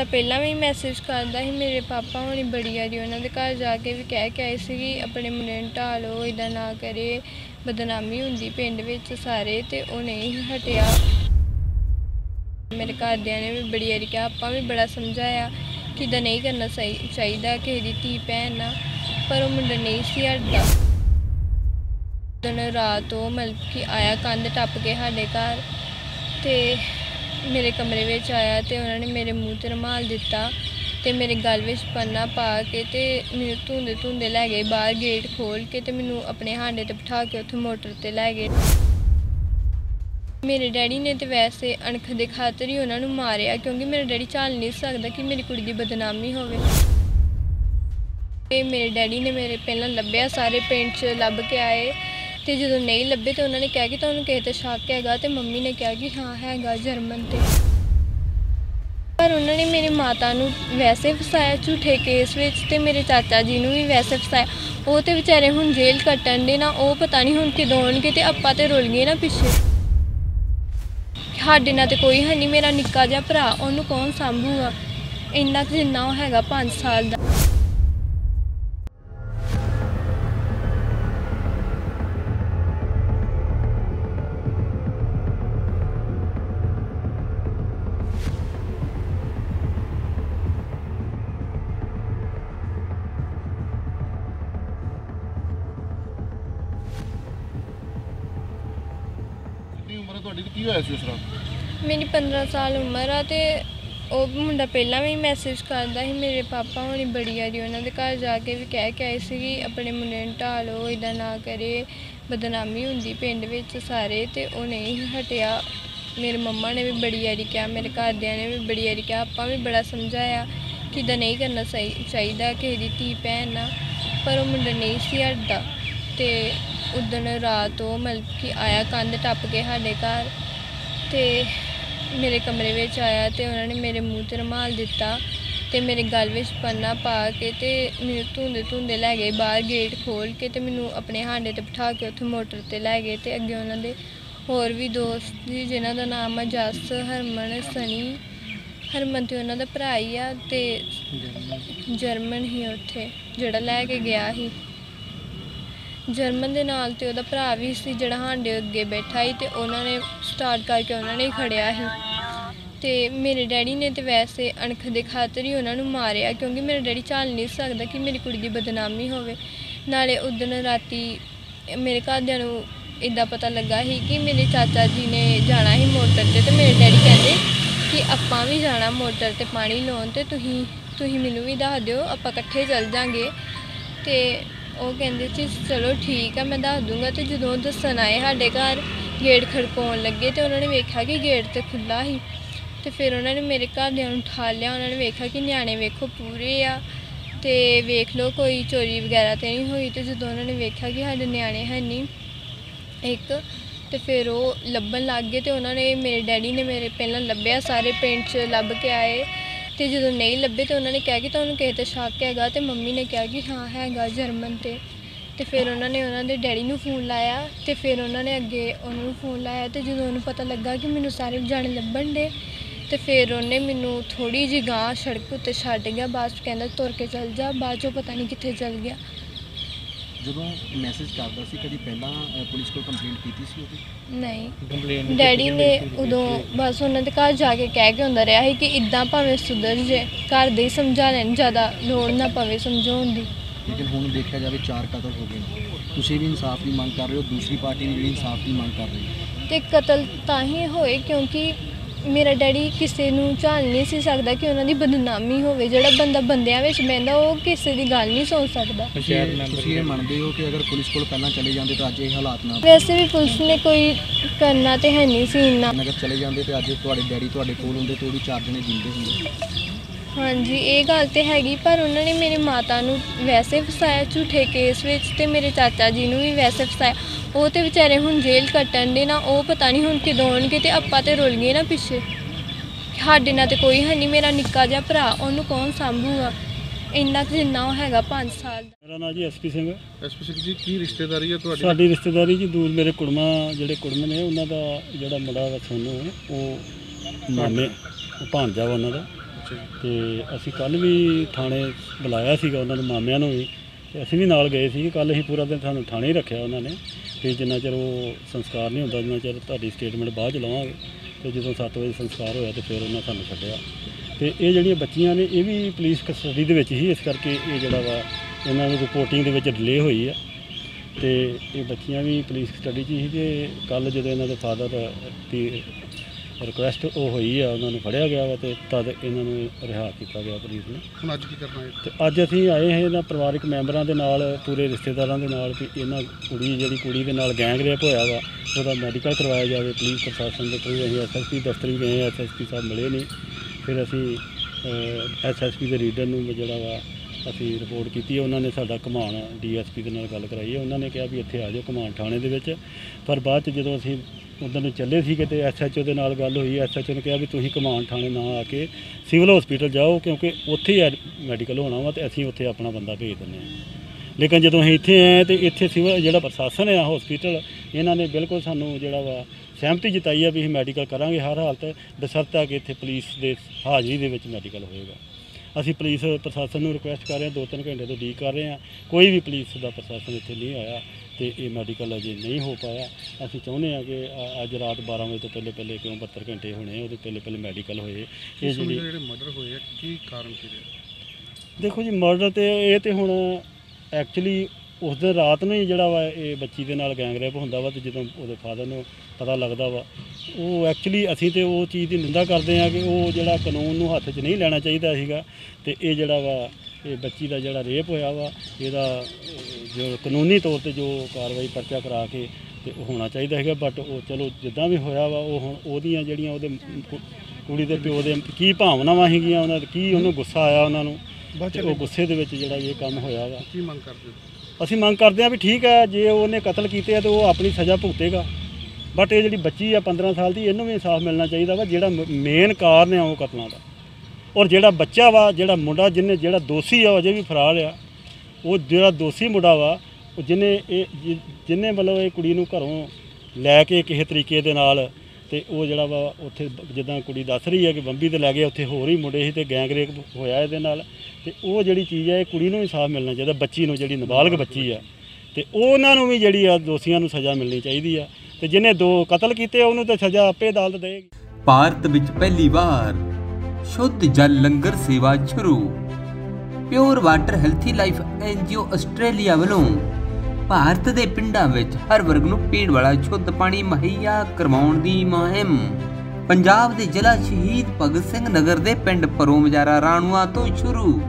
ਮੁੰਡਾ ਪਹਿਲਾਂ ਵੀ ਮੈਸੇਜ ਕਰਦਾ ਸੀ, ਮੇਰੇ ਪਾਪਾ ਹੁਣੀ ਬੜੀ ਵਾਰੀ ਉਹਨਾਂ ਦੇ ਘਰ ਜਾ ਕੇ ਵੀ ਕਹਿ ਕੇ ਆਏ ਸੀ ਕਿ ਆਪਣੇ ਮੁੰਡੇ ਨੂੰ ਢਾਲੋ ਇਦਾਂ ਨਾ ਕਰੇ, ਬਦਨਾਮੀ ਹੁੰਦੀ ਪਿੰਡ ਵਿੱਚ ਸਾਰੇ ਤੇ ਉਹ ਨਹੀਂ ਹਟਿਆ। ਮੇਰੇ ਘਰਦਿਆਂ ਨੇ ਵੀ ਬੜੀ ਵਾਰੀ ਕਿਹਾ, ਆਪਾਂ ਵੀ ਬੜਾ ਸਮਝਾਇਆ ਕਿ ਇਦਾਂ ਨਹੀਂ ਕਰਨਾ ਸਹੀ, ਚਾਹੀਦਾ ਕਿਸੇ ਦੀ ਧੀ ਭੈਣ ਨਾਲ, ਪਰ ਉਹ ਮੁੰਡਾ ਨਹੀਂ ਸੀ ਹਟਦਾ। ਦਿਨ ਰਾਤ ਉਹ ਮਤਲਬ ਕਿ ਆਇਆ ਕੰਧ ਟੱਪ ਕੇ ਸਾਡੇ ਘਰ ਤੇ ਮੇਰੇ ਕਮਰੇ ਵਿੱਚ ਆਇਆ ਤੇ ਉਹਨਾਂ ਨੇ ਮੇਰੇ ਮੂੰਹ ਤੇ ਰੁਮਾਲ ਦਿੱਤਾ ਤੇ ਮੇਰੇ ਗਲ ਵਿੱਚ ਪੰਨਾ ਪਾ ਕੇ ਤੇ ਮੈਨੂੰ ਧੁੰਦੇ ਧੁੰਦੇ ਲੈ ਗਏ ਬਾਹਰ ਗੇਟ ਖੋਲ ਕੇ ਤੇ ਮੈਨੂੰ ਆਪਣੇ ਹਾਂਡੇ ਤੇ ਬਿਠਾ ਕੇ ਉੱਥੇ ਮੋਟਰ ਤੇ ਲੈ ਗਏ। ਮੇਰੇ ਡੈਡੀ ਨੇ ਤੇ ਵੈਸੇ ਅਣਖ ਦੇ ਖਾਤਰ ਹੀ ਉਹਨਾਂ ਨੂੰ ਮਾਰਿਆ ਕਿਉਂਕਿ ਮੇਰਾ ਡੈਡੀ ਝੱਲ ਨਹੀਂ ਸਕਦਾ ਕਿ ਮੇਰੀ ਕੁੜੀ ਦੀ ਬਦਨਾਮੀ ਹੋਵੇ। ਤੇ ਮੇਰੇ ਡੈਡੀ ਨੇ ਮੇਰੇ ਪਹਿਲਾਂ ਲੱਭਿਆ ਸਾਰੇ ਪਿੰਡ 'ਚ, ਲੱਭ ਕੇ ਆਏ। ਤੇ ਜਦੋਂ ਨਹੀਂ ਲੱਭੇ ਤੇ ਉਹਨਾਂ ਨੇ ਕਿਹਾ ਕਿ ਤੁਹਾਨੂੰ ਕਿਸੇ ਤੇ ਸ਼ੱਕ ਹੈਗਾ ਤੇ ਮੰਮੀ ਨੇ ਕਿਹਾ ਕਿ ਹਾਂ, ਹੈਗਾ ਜਰਮਨ ਤੇ। ਪਰ ਉਹਨਾਂ ਨੇ ਮੇਰੇ ਮਾਤਾ ਨੂੰ ਵੈਸੇ ਫਸਾਇਆ ਝੂਠੇ ਕੇਸ ਵਿੱਚ ਤੇ ਮੇਰੇ ਚਾਚਾ ਜੀ ਨੂੰ ਵੀ ਵੈਸੇ ਫਸਾਇਆ। ਉਹ ਤੇ ਵਿਚਾਰੇ ਹੁਣ ਜੇਲ੍ਹ ਕੱਟਣ ਦੇ ਨਾ, ਉਹ ਪਤਾ ਨਹੀਂ ਹੁਣ ਕਿਦੋਂ ਆਉਣਗੇ ਤੇ ਆਪਾਂ ਤੇ ਰੁਲ ਗਏ ਨਾ ਪਿੱਛੇ। ਸਾਡੇ ਨਾਲ ਤੇ ਕੋਈ ਹੈ ਨਹੀਂ, ਮੇਰਾ ਨਿੱਕਾ ਜਿਹਾ ਭਰਾ, ਉਹਨੂੰ ਕੌਣ ਸੰਭੂਗਾ? ਇੰਨਾ ਜਿੰਨਾ ਉਹ ਹੈਗਾ 5 ਸਾਲ ਦਾ। ਕਿੰਨੀ ਤੁਹਾਡੀ ਕੀ ਹੋਇਆ ਸੀ ਉਸ ਰਾਤ? ਮੇਰੀ 15 ਸਾਲ ਉਮਰ ਆ ਤੇ ਉਹ ਮੁੰਡਾ ਪਹਿਲਾਂ ਵੀ ਮੈਸੇਜ ਕਰਦਾ ਸੀ, ਮੇਰੇ ਪਾਪਾ ਹੋਣੀ ਬੜੀ ਵਾਰੀ ਉਹਨਾਂ ਦੇ ਘਰ ਜਾ ਕੇ ਵੀ ਕਹਿ ਕੇ ਆਏ ਸੀ ਕਿ ਆਪਣੇ ਮੁੰਡੇ ਨੂੰ ਢਾਹ ਲਓ ਇਦਾਂ ਨਾ ਕਰੇ, ਬਦਨਾਮੀ ਹੁੰਦੀ ਪਿੰਡ ਵਿੱਚ ਸਾਰੇ ਤੇ ਉਹ ਨਹੀਂ ਹਟਿਆ। ਮੇਰੇ ਮੰਮਾ ਨੇ ਵੀ ਬੜੀ ਵਾਰੀ ਕਿਹਾ, ਮੇਰੇ ਘਰਦਿਆਂ ਨੇ ਵੀ ਬੜੀ ਵਾਰੀ ਕਿਹਾ, ਆਪਾਂ ਵੀ ਬੜਾ ਸਮਝਾਇਆ ਕਿ ਇਦਾਂ ਨਹੀਂ ਕਰਨਾ ਸਹੀ, ਚਾਹੀਦਾ ਕਿਸੇ ਦੀ ਧੀ ਭੈਣ ਨਾਲ, ਪਰ ਉਹ ਮੁੰਡਾ ਨਹੀਂ ਸੀ ਹਟਦਾ ਤੇ ਉਦਣ ਰਾਤ ਉਹ ਮਤਲਬ ਕਿ ਆਇਆ ਕੰਧ ਟੱਪ ਕੇ ਸਾਡੇ ਘਰ ਤੇ ਮੇਰੇ ਕਮਰੇ ਵਿੱਚ ਆਇਆ ਤੇ ਉਹਨਾਂ ਨੇ ਮੇਰੇ ਮੂੰਹ ਤੇ ਰੁਮਾਲ ਦਿੱਤਾ ਤੇ ਮੇਰੇ ਗਲ ਵਿੱਚ ਪੰਨਾ ਪਾ ਕੇ ਤੇ ਮੈਨੂੰ ਧੁੰਦੇ ਧੁੰਦੇ ਲੈ ਗਏ ਬਾਹਰ ਗੇਟ ਖੋਲ ਕੇ ਤੇ ਮੈਨੂੰ ਆਪਣੇ ਹਾਂਡੇ ਤੇ ਬਿਠਾ ਕੇ ਉੱਥੇ ਮੋਟਰ ਤੇ ਲੈ ਗਏ ਤੇ ਅੱਗੇ ਉਹਨਾਂ ਦੇ ਹੋਰ ਵੀ ਦੋਸਤ ਸੀ ਜਿਨ੍ਹਾਂ ਦਾ ਨਾਮ ਆ ਜਸ ਹਰਮਨ ਸਨੀ ਹਰਮਨ ਤੇ ਉਹਨਾਂ ਦਾ ਭਰਾ ਹੀ ਆ ਤੇ ਜਰਮਨ। ਹੀ ਉੱਥੇ ਜਿਹੜਾ ਲੈ ਕੇ ਗਿਆ ਸੀ। ਜਰਮਨ ਦੇ ਨਾਲ ਤੇ ਉਹਦਾ ਭਰਾ ਵੀ ਸੀ ਜਿਹੜਾ ਹਾਂਡੇ ਅੱਗੇ ਬੈਠਾ ਸੀ ਤੇ ਉਹਨਾਂ ਨੇ ਸਟਾਰਟ ਕਰਕੇ ਉਹਨਾਂ ਨੇ ਹੀ ਖੜਿਆ ਸੀ। ਤੇ ਮੇਰੇ ਡੈਡੀ ਨੇ ਤੇ ਵੈਸੇ ਅਣਖ ਦੇ ਖਾਤਰ ਹੀ ਉਹਨਾਂ ਨੂੰ ਮਾਰਿਆ ਕਿਉਂਕਿ ਮੇਰਾ ਡੈਡੀ ਝੱਲ ਨਹੀਂ ਸਕਦਾ ਕਿ ਮੇਰੀ ਕੁੜੀ ਦੀ ਬਦਨਾਮੀ ਹੋਵੇ। ਨਾਲੇ ਉਦਣ ਰਾਤੀ ਮੇਰੇ ਘਰਦਿਆਂ ਨੂੰ ਇਦਾਂ ਪਤਾ ਲੱਗਾ ਸੀ ਕਿ ਮੇਰੇ ਚਾਚਾ ਜੀ ਨੇ ਜਾਣਾ ਸੀ ਮੋਟਰ ਤੇ ਤੇ ਮੇਰੇ ਡੈਡੀ ਕਹਿੰਦੇ ਕਿ ਆਪਾਂ ਵੀ ਜਾਣਾ ਮੋਟਰ ਤੇ ਪਾਣੀ ਲਾਉਣ ਤੇ ਤੁਸੀਂ ਤੁਸੀਂ ਮੈਨੂੰ ਵੀ ਦੱਸ ਦਿਓ, ਆਪਾਂ ਇਕੱਠੇ ਚੱਲ ਜਾਾਂਗੇ। ਤੇ ਉਹ ਕਹਿੰਦੇ ਸੀ ਚਲੋ ਠੀਕ ਆ, ਮੈਂ ਦੱਸ ਦੂੰਗਾ। ਤੇ ਜਦੋਂ ਦੱਸਣ ਆਏ ਸਾਡੇ ਘਰ, ਗੇਟ ਖੜਕਾਉਣ ਲੱਗੇ ਤੇ ਉਹਨਾਂ ਨੇ ਵੇਖਿਆ ਕਿ ਗੇਟ ਤੇ ਖੁੱਲਾ ਸੀ। ਤੇ ਫਿਰ ਉਹਨਾਂ ਨੇ ਮੇਰੇ ਘਰਦਿਆਂ ਨੂੰ ਉਠਾ ਲਿਆ। ਉਹਨਾਂ ਨੇ ਵੇਖਿਆ ਕਿ ਨਿਆਣੇ ਵੇਖੋ ਪੂਰੇ ਆ। ਤੇ ਵੇਖ ਲਓ, ਕੋਈ ਚੋਰੀ ਵਗੈਰਾ ਤੇ ਨਹੀਂ ਹੋਈ। ਤੇ ਜਦੋਂ ਉਹਨਾਂ ਨੇ ਵੇਖਿਆ ਕਿ ਸਾਡੇ ਨਿਆਣੇ ਹੈ ਨਹੀਂ ਇੱਕ, ਤੇ ਫਿਰ ਉਹ ਲੱਭਣ ਲੱਗ ਗਏ ਤੇ ਉਹਨਾਂ ਨੇ ਮੇਰੇ ਡੈਡੀ ਨੇ ਮੇਰੇ ਪਹਿਲਾਂ ਲੱਭਿਆ, ਸਾਰੇ ਪਿੰਡ 'ਚ ਲੱਭ ਕੇ ਆਏ। ਤੇ ਜਦੋਂ ਨਹੀਂ ਲੱਭੇ ਤੇ ਉਹਨਾਂ ਨੇ ਕਿਹਾ ਕਿ ਤੁਹਾਨੂੰ ਕਿਸੇ ਤੇ ਸ਼ੱਕ ਹੈਗਾ ਤੇ ਮੰਮੀ ਨੇ ਕਿਹਾ ਕਿ ਹਾਂ, ਹੈਗਾ ਜਰਮਨ ਤੇ। ਤੇ ਫਿਰ ਉਹਨਾਂ ਨੇ ਉਹਨਾਂ ਦੇ ਡੈਡੀ ਨੂੰ ਫੋਨ ਲਾਇਆ ਤੇ ਫਿਰ ਉਹਨਾਂ ਨੇ ਅੱਗੇ ਉਹਨਾਂ ਨੂੰ ਫੋਨ ਲਾਇਆ ਤੇ ਜਦੋਂ ਉਹਨੂੰ ਪਤਾ ਲੱਗਾ ਕਿ ਮੈਨੂੰ ਸਾਰੇ ਜਾਣੇ ਲੱਭਣ ਦੇ, ਤੇ ਫਿਰ ਉਹਨੇ ਮੈਨੂੰ ਥੋੜੀ ਜਿਹੀ ਗਾਂ ਸੜਕ ਉੱਤੇ ਛੱਡ ਗਿਆ। ਬਾਅਦ 'ਚ ਕਹਿੰਦਾ ਤੁਰ ਕੇ ਚੱਲ ਜਾ, ਬਾਅਦ 'ਚੋਂ ਪਤਾ ਨਹੀਂ ਕਿੱਥੇ ਚੱਲ ਗਿਆ। ਜਦੋਂ ਮੈਸੇਜ ਕਰਦਾ ਸੀ ਕਦੀ ਪਹਿਲਾਂ ਅ, ਪੁਲਿਸ ਕੋਲ ਕੰਪਲੇਂਟ ਕੀਤੀ ਸੀ ਉਹਦੀ? ਨਹੀਂ। ਡੈਡੀ ਨੇ ਉਦੋਂ ਬਸ ਉਹਨਾਂ ਦੇ ਘਰ ਜਾ ਕੇ ਕਹਿ ਕੇ ਹੁੰਦਾ ਰਿਹਾ ਸੀ ਕਿ ਇਦਾਂ ਭਾਵੇਂ ਸੁਧਰ ਜੇ ਘਰ ਦੇ ਹੀ ਸਮਝਾ ਲੈਣ ਜ਼ਿਆਦਾ ਲੋੜ ਨਾ ਪਵੇ ਸਮਝਾਉਣ ਦੀ। ਲੇਕਿਨ ਹੁਣ ਦੇਖਿਆ ਜਾਵੇ ਚਾਰ ਕਤਲ ਹੋ ਗਏ ਨੇ। ਤੁਸੀਂ ਵੀ ਇਨਸਾਫ ਦੀ ਮੰਗ ਕਰ ਰਹੇ ਹੋ ਦੂਸਰੀ ਪਾਰਟੀ ਵੀ ਇਨਸਾਫ ਦੀ ਮੰਗ ਕਰ ਰਹੀ ਹੈ। ਤੇ ਕਤਲ ਤਾਂ ਹੀ ਹੋਏ ਕਿਉਂਕਿ ਮੇਰਾ ਡੈਡੀ ਕਿਸੇ ਨੂੰ ਝਾਲ ਨਹੀਂ ਸੀ ਸਕਦਾ ਕਿ ਉਹਨਾਂ ਦੀ ਬਦਨਾਮੀ ਹੋਵੇ। ਜਿਹੜਾ ਬੰਦਾ ਬੰਦਿਆਂ ਵਿੱਚ ਬਹਿੰਦਾ ਉਹ ਕਿਸੇ ਦੀ ਗੱਲ ਨਹੀਂ ਸੁਣ ਸਕਦਾ। ਤੁਸੀਂ ਤੁਸੀਂ ਇਹ ਮੰਨਦੇ ਹੋ ਕਿ ਅਗਰ ਪੁਲਿਸ ਕੋਲ ਪਹਿਲਾਂ ਚਲੇ ਜਾਂਦੇ ਤਾਂ ਅੱਜ ਇਹ ਹਾਲਾਤ ਨਾ ਵੈਸੇ ਵੀ ਪੁਲਿਸ ਨੇ ਕੋਈ ਕਰਨਾ ਤੇ ਹੈ ਨਹੀਂ ਸੀ ਇੰਨਾ। ਅਗਰ ਚਲੇ ਜਾਂਦੇ ਤੇ ਅੱਜ ਤੁਹਾਡੇ ਡੈਡੀ ਤੁਹਾਡੇ ਕੋਲ ਹੁੰਦੇ ਤੇ ਉਹ ਵੀ ਚਾਰ ਜਣੇ ਜਿੰਦੇ ਹੁੰਦੇ। ਹਾਂਜੀ ਇਹ ਗੱਲ ਤੇ ਹੈਗੀ ਪਰ ਉਹਨਾਂ ਨੇ ਮੇਰੀ ਮਾਤਾ ਨੂੰ ਵੈਸੇ ਫਸਾਇਆ ਝੂਠੇ ਕੇਸ ਵਿੱਚ ਤੇ ਮੇਰੇ ਚਾਚਾ ਜੀ ਨੂੰ ਵੀ ਵੈਸੇ ਫਸਾਇਆ। ਉਹ ਤੇ ਵਿਚਾਰੇ ਹੁਣ ਜੇਲ੍ਹ ਕੱਟਣ ਦੇ ਨਾ ਉਹ ਪਤਾ ਨਹੀਂ ਹੁਣ ਕਿਦੋਂ ਆਉਣਗੇ ਤੇ ਆਪਾਂ ਤੇ ਰੁਲ ਗਏ ਨਾ ਪਿੱਛੇ। ਸਾਡੇ ਨਾਲ ਤੇ ਕੋਈ ਹੈ ਨਹੀਂ ਮੇਰਾ ਨਿੱਕਾ ਜਿਹਾ ਭਰਾ ਉਹਨੂੰ ਕੌਣ ਸੰਭੂਗਾ? ਇੰਨਾ ਕੁ ਜਿੰਨਾ ਉਹ ਹੈਗਾ 5 ਸਾਲ ਦਾ। ਮੇਰਾ ਨਾਮ ਜੀ ਐਸਪੀ ਸਿੰਘ ਐਸਪੀਸੀ ਜੀ ਕੀ ਰਿਸ਼ਤੇਦਾਰੀ ਹੈ ਤੁਹਾਡੀ? ਸਾਡੀ ਰਿਸ਼ਤੇਦਾਰੀ ਜੀ ਦੂਰ ਮੇਰੇ ਕੁੜਮਾ ਜਿਹੜੇ ਕੁੜਮ ਨੇ ਉਹਨਾਂ ਦਾ ਜਿਹੜਾ ਮੁੰਡਾ ਵਾ ਸੋਨੂੰ ਉਹ ਮਾਮੇ ਉਹ ਭਾਂਜਾ ਵਾ ਉਹਨਾਂ ਦਾ। ਤੇ ਅਸੀਂ ਕੱਲ ਵੀ ਥਾਣੇ ਬੁਲਾਇਆ ਸੀਗਾ ਉਹਨਾਂ ਦੇ ਮਾਮਿਆਂ ਨੂੰ ਵੀ, ਤੇ ਅਸੀਂ ਵੀ ਨਾਲ ਗਏ ਸੀ ਕੱਲ ਅਸੀਂ ਪੂਰਾ ਦਿਨ ਸਾਨੂੰ ਥਾਣੇ ਹੀ ਰੱਖਿਆ ਉਹਨਾਂ ਨੇ। ਤੇ ਜਿੰਨਾ ਚਿਰ ਉਹ ਸੰਸਕਾਰ ਨਹੀਂ ਹੁੰਦਾ, ਜਿੰਨਾ ਚਿਰ ਤੁਹਾਡੀ ਸਟੇਟਮੈਂਟ ਬਾਅਦ ਚ ਲਵਾਂਗੇ। ਤੇ ਜਦੋਂ 7 ਵਜੇ ਸੰਸਕਾਰ ਹੋਇਆ ਤੇ ਫਿਰ ਉਹਨਾਂ ਸਾਨੂੰ ਛੱਡਿਆ। ਤੇ ਇਹ ਜਿਹੜੀਆਂ ਬੱਚੀਆਂ ਨੇ, ਇਹ ਵੀ ਪੁਲਿਸ ਕਸਟਡੀ ਦੇ ਵਿੱਚ ਹੀ ਇਸ ਕਰਕੇ ਇਹ ਜਿਹੜਾ ਵਾ, ਇਹਨਾਂ ਨੂੰ ਰਿਪੋਰਟਿੰਗ ਦੇ ਵਿੱਚ ਡਿਲੇ ਹੋਈ ਆ। ਤੇ ਇਹ ਬੱਚੀਆਂ ਵੀ ਪੁਲਿਸ ਕਸਟਡੀ 'ਚ ਹੀ ਤੇ ਕੱਲ ਜਦੋਂ ਇਹਨਾਂ ਦੇ ਫਾਦਰ ਦੀ ਰਿਕੁਐਸਟ ਉਹ ਹੋਈ ਆ ਉਹਨਾਂ ਨੂੰ ਫੜਿਆ ਗਿਆ ਵਾ ਤੇ ਤਦ ਇਹਨਾਂ ਨੂੰ ਰਿਹਾ ਕੀਤਾ ਗਿਆ ਪੁਲਿਸ ਨੇ। ਹੁਣ ਅੱਜ ਕੀ ਕਰਨਾ ਹੈ? ਤੇ ਅੱਜ ਅਸੀਂ ਆਏ ਹਾਂ ਇਹਨਾਂ ਪਰਿਵਾਰਕ ਮੈਂਬਰਾਂ ਦੇ ਨਾਲ ਪੂਰੇ ਰਿਸ਼ਤੇਦਾਰਾਂ ਦੇ ਨਾਲ ਵੀ ਇਹਨਾਂ ਕੁੜੀ ਜਿਹੜੀ ਕੁੜੀ ਦੇ ਨਾਲ ਗੈਂਗ ਰੇਪ ਹੋਇਆ ਵਾ ਉਹਦਾ ਮੈਡੀਕਲ ਕਰਵਾਇਆ ਜਾਵੇ ਪੁਲਿਸ ਪ੍ਰਸ਼ਾਸਨ ਦੇ ਥਰੂ ਅਸੀਂ ਐਸਐਸਪੀ ਦਫ਼ਤਰ ਵੀ ਗਏ ਐਸਐਸਪੀ ਸਾਹਿਬ ਮਿਲੇ ਨਹੀਂ। ਫਿਰ ਅਸੀਂ ਐਸਐਸਪੀ ਦੇ ਰੀਡਰ ਨੂੰ ਜਿਹੜਾ ਵਾ ਅਸੀਂ ਰਿਪੋਰਟ ਕੀਤੀ ਹੈ, ਉਹਨਾਂ ਨੇ ਸਾਡਾ ਘਮਾਣ ਡੀਐਸਪੀ ਦੇ ਨਾਲ ਗੱਲ ਕਰਾਈ ਹੈ। ਉਹਨਾਂ ਨੇ ਕਿਹਾ ਵੀ ਇੱਥੇ ਆ ਜਾਓ ਘਮਾਣ ਥਾਣੇ ਦੇ ਵਿੱਚ। ਪਰ ਬਾਅਦ ਚ ਜਦੋਂ ਅਸੀਂ ਉਦੋਂ ਨੂੰ ਚੱਲੇ ਸੀ ਕਿਤੇ ਐਸਐਚਓ ਦੇ ਨਾਲ ਗੱਲ ਹੋਈ ਐਸਐਚਓ ਨੇ ਕਿਹਾ ਵੀ ਤੁਸੀਂ ਘਮਾਣ ਥਾਣੇ ਨਾ ਆ ਕੇ ਸਿਵਲ ਹਸਪੀਟਲ ਜਾਓ, ਕਿਉਂਕਿ ਉੱਥੇ ਹੀ ਮੈਡੀਕਲ ਹੋਣਾ ਵਾ ਤੇ ਅਸੀਂ ਉੱਥੇ ਆਪਣਾ ਬੰਦਾ ਭੇਜ ਦਿੰਦੇ ਹਾਂ। ਲੇਕਿਨ ਜਦੋਂ ਅਸੀਂ ਇੱਥੇ ਆਏ ਤੇ ਇੱਥੇ ਸਿਵਲ ਜਿਹੜਾ ਪ੍ਰਸ਼ਾਸਨ ਆ ਹਸਪੀਟਲ ਇਹਨਾਂ ਨੇ ਬਿਲਕੁਲ ਸਾਨੂੰ ਜਿਹੜਾ ਵਾ ਸਹਿਮਤੀ ਜਤਾਈ ਆ ਵੀ ਅਸੀਂ ਮੈਡੀਕਲ ਕਰਾਂਗੇ। ਹਰ ਹਾਲਤ ਬਸ਼ਰਤਾ ਕਿ ਇੱਥੇ ਪੁਲਿਸ ਦੇ ਹਾਜ਼ਰੀ ਦੇ ਵਿੱਚ ਮੈਡੀਕਲ ਹੋਏਗਾ। ਅਸੀਂ ਪੁਲਿਸ ਪ੍ਰਸ਼ਾਸਨ ਨੂੰ ਰਿਕੁਐਸਟ ਕਰ ਰਹੇ ਹਾਂ ਦੋ ਤਿੰਨ ਘੰਟੇ ਤੋਂ ਡੀਕ ਕਰ ਰਹੇ ਹਾਂ। ਕੋਈ ਵੀ ਪੁਲਿਸ ਦਾ ਪ੍ਰਸ਼ਾਸਨ ਇੱਥੇ ਨਹੀਂ ਆਇਆ ਤੇ ਇਹ ਮੈਡੀਕਲ ਅਜੇ ਨਹੀਂ ਹੋ ਪਾਇਆ। ਅਸੀਂ ਚਾਹੁੰਦੇ ਹਾਂ ਕਿ ਅੱਜ ਰਾਤ 12 ਵਜੇ ਤੋਂ ਪਹਿਲੇ ਪਹਿਲੇ ਕਿਉਂ 72 ਘੰਟੇ ਹੋਣੇ ਉਹਦੇ ਪਹਿਲੇ ਪਹਿਲੇ ਮੈਡੀਕਲ ਹੋਏ। ਇਹ ਇਸ ਜਿਹੜੀ ਜਿਹੜੇ ਮਰਡਰ ਹੋਏ ਆ ਕੀ ਕਾਰਨ ਰਿਹਾ? ਦੇਖੋ ਜੀ ਮਰਡਰ ਤੇ ਇਹ ਤੇ ਹੁਣ ਐਕਚੁਅਲੀ ਉਸ ਦਿਨ ਰਾਤ ਨੂੰ ਹੀ ਜਿਹੜਾ ਵਾ ਇਹ ਬੱਚੀ ਦੇ ਨਾਲ ਗੈਂਗ ਰੇਪ ਹੁੰਦਾ ਵਾ ਤੇ ਜਦੋਂ ਉਹਦੇ ਫਾਦਰ ਨੂੰ ਪਤਾ ਲੱਗਦਾ ਵਾ ਉਹ ਐਕਚੁਅਲੀ ਅਸੀਂ ਤੇ ਉਹ ਚੀਜ਼ ਦੀ ਨਿੰਦਾ ਕਰਦੇ ਆ ਕਿ ਉਹ ਜਿਹੜਾ ਕਾਨੂੰਨ ਨੂੰ ਹੱਥ 'ਚ ਨਹੀਂ ਲੈਣਾ ਚਾਹੀਦਾ ਸੀਗਾ ਤੇ ਇਹ ਜਿਹੜਾ ਵਾ ਇਹ ਬੱਚੀ ਦਾ ਜਿਹੜਾ ਰੇਪ ਹੋਇਆ ਵਾ ਇਹਦਾ ਜੋ ਕਾਨੂੰਨੀ ਤੌਰ ਤੇ ਜੋ ਕਾਰਵਾਈ ਪਰਚਾ ਕਰਾ ਕੇ ਤੇ ਉਹ ਹੋਣਾ ਚਾਹੀਦਾ ਹੈਗਾ ਬਟ ਉਹ ਚਲੋ ਜਿੱਦਾਂ ਵੀ ਹੋਇਆ ਵਾ ਉਹ ਹੁਣ ਉਹਦੀਆਂ ਜਿਹੜੀਆਂ ਉਹਦੇ ਕੁੜੀ ਦੇ ਪਿਓ ਦੇ ਕੀ ਭਾਵਨਾਵਾਂ ਹੈਗੀਆਂ ਉਹਨਾਂ ਦੇ ਕੀ ਉਹਨੂੰ ਗੁੱਸਾ ਆਇਆ ਉਹਨਾਂ ਨੂੰ ਤੇ ਉਹ ਗੁੱਸੇ ਦੇ ਵਿੱਚ ਜਿਹੜਾ ਇਹ ਕੰਮ ਹੋਇਆ ਵਾ। ਕੀ ਮੰਗ ਕਰਦੇ ਅਸੀਂ ਮੰਗ ਕਰਦੇ ਹਾਂ ਵੀ ਠੀਕ ਹੈ, ਜੇ ਉਹਨੇ ਕਤਲ ਕੀਤੇ ਆ ਤੇ ਉਹ ਆਪਣੀ ਸਜ਼ਾ ਭੁਗਤੇਗਾ। ਬਟ ਇਹ ਜਿਹੜੀ ਬੱਚੀ ਆ 15 ਸਾਲ ਦੀ, ਇਹਨੂੰ ਵੀ ਇਨਸਾਫ ਮਿਲਣਾ ਚਾਹੀਦਾ ਵਾ, ਜਿਹੜਾ ਮੇਨ ਕਾਰਨ ਆ ਉਹ ਕਤਲਾਂ ਦਾ। ਔਰ ਜਿਹੜਾ ਬੱਚਾ ਵਾ, ਜਿਹੜਾ ਮੁੰਡਾ ਜਿਹਨੇ, ਜਿਹੜਾ ਦੋਸ਼ੀ ਆ, ਉਹ ਅਜੇ ਵੀ ਫਰਾਰ ਆ। ਉਹ ਜਿਹੜਾ ਦੋਸ਼ੀ ਮੁੰਡਾ ਵਾ, ਉਹ ਜਿਹਨੇ ਇਹ, ਜਿ- ਜਿਹਨੇ ਮਤਲਬ ਇਹ ਕੁੜੀ ਨੂੰ ਘਰੋਂ ਲੈ ਕੇ ਕਿਸੇ ਤਰੀਕੇ ਦੇ ਨਾਲ ਤੇ ਉਹ ਜਿਹੜਾ ਵਾ ਉੱਥੇ ਜਿੱਦਾਂ ਕੁੜੀ ਦੱਸ ਰਹੀ ਹੈ ਕਿ ਬੰਬੀ ਤੇ ਲੈ ਗਏ, ਉੱਥੇ ਹੋਰ ਹੀ ਮੁੰਡੇ ਸੀ ਤੇ ਗੈਂਗਰੇਪ ਹੋਇਆ ਇਹਦੇ ਨਾਲ। ਤੇ ਉਹ ਜਿਹੜੀ ਚੀਜ਼ ਹੈ, ਇਹ ਕੁੜੀ ਨੂੰ ਇਨਸਾਫ ਮਿਲਣਾ ਚਾਹੀਦਾ, ਬੱਚੀ ਨੂੰ ਜਿਹੜੀ ਨਾਬਾਲਗ ਬੱਚੀ ਆ। ਤੇ ਉਹਨਾਂ ਨੂੰ ਵੀ ਜਿਹੜੀ ਆ ਦੋਸ਼ੀਆਂ ਨੂੰ ਸਜ਼ਾ ਮਿਲਣੀ ਚਾਹੀਦੀ ਆ। ਤੇ ਜਿਹਨੇ ਦੋ ਕਤਲ ਕੀਤੇ ਉਹਨੂੰ ਤਾਂ ਸਜ਼ਾ ਆਪੇ ਅਦਾਲਤ ਦੇਗੀ। ਭਾਰਤ ਵਿੱਚ ਪਹਿਲੀ ਵਾਰ ਸ਼ੁੱਧ ਜਲ ਲੰਗਰ ਸੇਵਾ ਸ਼ੁਰੂ। Pure water healthy life NGO Australia ਵੱਲੋਂ ਭਾਰਤ ਦੇ ਪਿੰਡਾਂ ਵਿੱਚ ਹਰ ਵਰਗ ਨੂੰ ਪੀਣ ਵਾਲਾ ਸ਼ੁੱਧ ਪਾਣੀ ਮੁਹੱਈਆ ਕਰਵਾਉਣ ਦੀ ਮੁਹਿੰਮ। ਪੰਜਾਬ ਦੇ ਜ਼ਿਲ੍ਹਾ ਸ਼ਹੀਦ ਭਗਤ ਸਿੰਘ ਨਗਰ ਦੇ ਪਿੰਡ ਪਰੋਮਜਾਰਾ ਰਾਣੂਆ ਤੋਂ ਸ਼ੁਰੂ।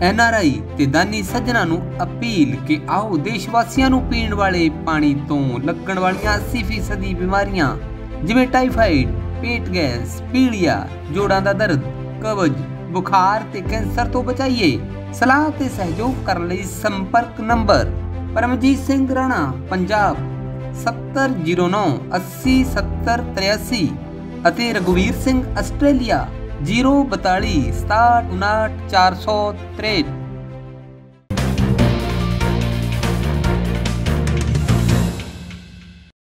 ਐਨਆਰਆਈ ਤੇ ਦਾਨੀ ਸੱਜਣਾ ਨੂੰ ਅਪੀਲ ਕਿ ਆਓ ਦੇਸ਼ ਵਾਸੀਆਂ ਨੂੰ ਪੀਣ ਵਾਲੇ ਪਾਣੀ ਤੋਂ ਲੱਗਣ ਵਾਲੀਆਂ 80% ਦੀ ਬਿਮਾਰੀਆਂ, ਜਿਵੇਂ ਟਾਈਫਾਈਡ ਪੇਟ ਗੈਸ, ਪੀਲੀਆ, ਜੋੜਾਂ ਦਾ ਦਰਦ, ਕਬਜ਼, ਬੁਖਾਰ ਤੇ ਕੈਂਸਰ ਤੋਂ ਬਚਾਈਏ। ਸਲਾਹ ਤੇ ਸਹਿਯੋਗ ਕਰਨ ਲਈ ਸੰਪਰਕ ਨੰਬਰ ਪਰਮਜੀਤ ਸਿੰਘ ਰਾਣਾ ਪੰਜਾਬ 7009 807083 ਅਤੇ ਰਘੁਵੀਰ ਸਿੰਘ ਆਸਟ੍ਰੇਲੀਆ 042 67 463